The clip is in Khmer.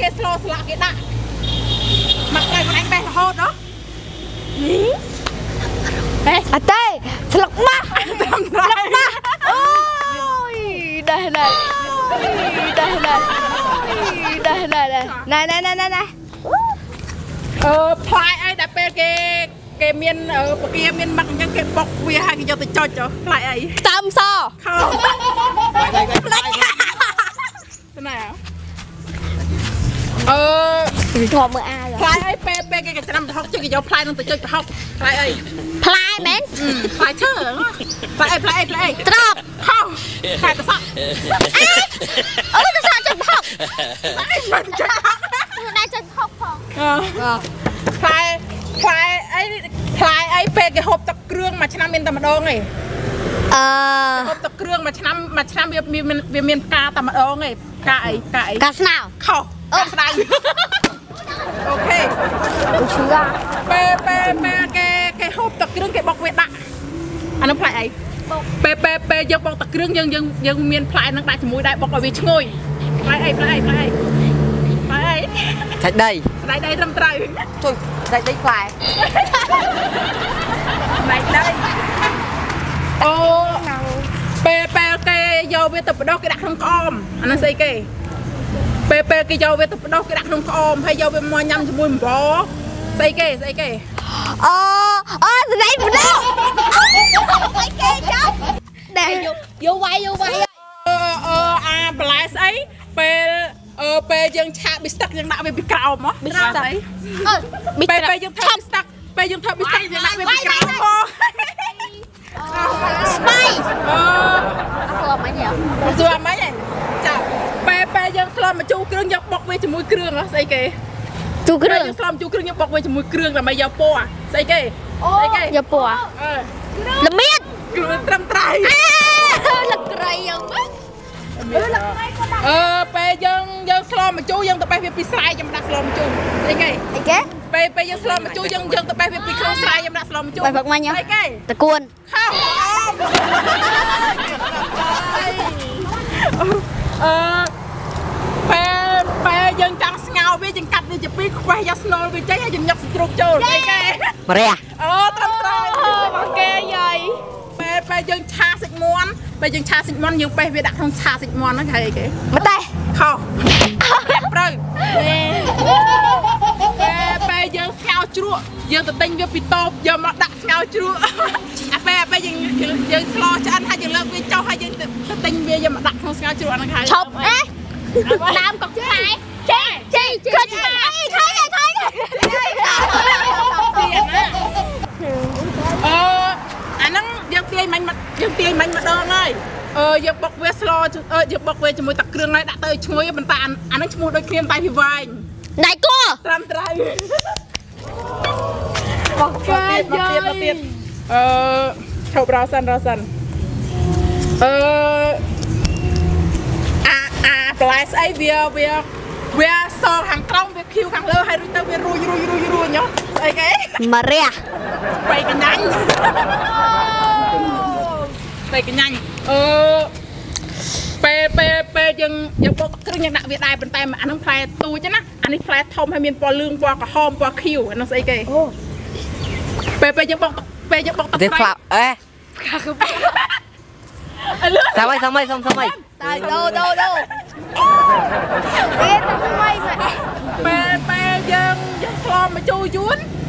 គេស្លោស្លាក់គេដាក់មកតែខ្លួនឯងបេះរហូតហ៎បេះអត់ទេស្លឹកម៉ាស់តាមត្រៃអូយដែរដែរដែរដែរដែរដែរណែណែណែណែណែអឺផ្លាយអីដែលពេលគេគេមានអឺពគាមានម៉ាក់អញ្ចឹងគេបុកវាហើយគេយកទៅចុចចុះផ្លាយអីខ្ទឹមសខោទៅណា អឺពីធំមើលអាផ្លាយអីពេលពេលគេកច្រាំទៅហុកជិះគេយកផ្លាយនឹងទៅចុចទៅហុកផ្លាយអីផ្លែមែនផ្លាយឈើផ្លាយអីផ្លាយអីផ្លាយអីត្រប់ខោផ្លាយទៅសក់អូទៅសាកចិត្តផុកអីមិនចុចហុកខ្លួនដែរចិត្តផុកផងអឺផ្លែផ្លែអីផ្លែអីពេលគេហូបទឹកគ្រឿងមួយឆ្នាំមានតែម្ដងឯងអឺហូបទឹកគ្រឿងមួយឆ្នាំមួយឆ្នាំវាមានវាមានផ្កាតែម្ដងឯងផ្កាអីផ្កាអីកាស្នោខុស អត់ស្ដៅអូខេអូឈឺអាពេលពេលពេលគេគេហូបទឹកគ្រឿងគេបុកវាដាក់អានោះផ្លែអីពេលពេលពេលយើងបុកទឹកគ្រឿងយើងយើងយើងមានផ្លែហ្នឹងដាក់ជាមួយដែរបុកឲ្យវាឈ្ងុយផ្លែអីផ្លែអីផ្លែអីផ្លែអីសាច់ដីស្ដៃដីត្រឹមត្រូវជួយសាច់ដីផ្លែស្ដៃដីអូពេលពេលគេយកវាទៅបដោះគេដាក់ក្នុងក្អមអានោះស្អីគេ ពេលពេលគេយកវាទៅបដោះគេដាក់ក្នុងក្អមហើយយកវាមកញ៉ាំជាមួយអំបរស្អីគេស្អីគេអូអូស្ដីបដោអីគេចាំដែរយកវាយយកវាយអឺអឺអាបន្លែស្អីពេលអឺពេលយើងឆាប៊ីស្ទឹកយើងដាក់វាពីក្រោមហ៎ប៊ីស្ទឹកស្អីអឺប៊ីពេលត្រាពេលយើងធ្វើប៊ីស្ទឹកពេលយើងធ្វើប៊ីស្ទឹកយើងដាក់វាពីក្រោមហ៎ស្បៃអឺអត់ស្គាល់មិនទេសួរមិនហ៎ចាពេល ពេលយើងស្លម្ជូរគ្រឿងយើងបុកវាជាមួយគ្រឿងហ៎ស្អីគេទូគ្គ្រឿងរឿងយើងស្លម្ជូរគ្រឿងយើងបុកវាជាមួយគ្រឿងដើម្បីយកពណ៌ស្អីគេស្អីគេយកពណ៌អឺល្មៀតគ្រឿងត្រឹមត្រូវអើលឹកក្រៃយ៉ាងម៉េចអឺពេលយើងយើងស្លម្ជូរយើងទៅបេះវាពីស្រែយើងដាក់ស្លម្ជូរស្អីគេអីគេពេលពេលយើងស្លម្ជូរយើងយើងទៅបេះវាពីក្នុងស្រែយើងដាក់ស្លម្ជូរបេះផឹកមាញ់ហ៎អីគេតកួនខោអឺពេលពេលយើងចង់ស្ងោរវាយើងកាត់វាជា ពីរខ្វេះយកស្នូលវាចេញហើយយើងញឹកសត្រុកចូលអីគេម្រះអូត្រឹមត្រូវមកគេយាយពេលពេលយើងឆាសាច់មាន់ពេលយើងឆាសាច់មាន់យើងបេះវាដាក់ក្នុងឆាសាច់មាន់ហ្នឹងហៅអីគេមកតែខុសត្រូវពេលពេលយើងស្ងោរជ្រក់យើងទៅទិញវាពីតូបយកមកដាក់ស្ងោរជ្រក់អាពេលអាពេលយើងយើងស្លោឆ្អិនហើយយើងលើកវាចុះហើយយើងទៅទិញវាយកមកដាក់ក្នុងស្ងោរជ្រក់ហ្នឹងហៅឈប់អេដើមកុកខ្សែចេ ចេចេចេអីថៃថៃទៀតណាអឺអាហ្នឹងយើងទាញមិញមកយើងទាញមិញម្ដងហើយអឺយើងបុកវាស្លោអឺយើងបុកវាជាមួយទឹកគ្រឿងហើយដាក់ទៅឲ្យឈ្ងុយប៉ុន្តែអាអាហ្នឹងឈ្មោះដូចគ្នាតែវាវែងដៃគោត្រឹមត្រូវមកទៀតមកទៀតមកទៀតអឺឈប់រកសិនរកសិនអឺអាអាបន្លែស្អីវាវាវា សខាងក្រោមវាខៀវខាងលើហើយរួចទៅវារួយរួយរួយរួយញ៉ោះស្អីគេមរះបៃកញ្ញាញ់បៃកញ្ញាញ់អឺពេលពេលពេលយើងយើងបុកគ្រឿងយើងដាក់វាដែរប៉ុន្តែអាហ្នឹងផ្លែទូចណាអានេះផ្លែធំហើយមានពណ៌លឿងពណ៌ក្រហមពណ៌ខៀវអានោះស្អីគេអូពេលពេលយើងបុកពេលយើងបុកទឹកទេផ្លាប់អេអលឿនសាំអីសាំអីសុំសុំអីដៃដូដូដូ វាតែ